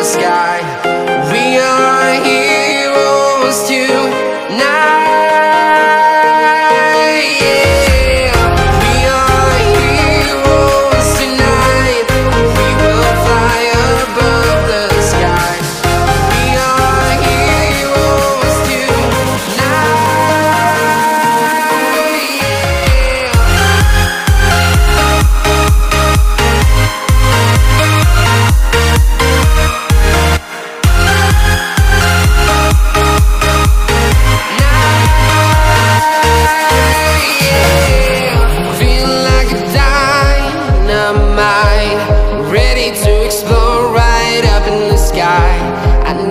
the sky.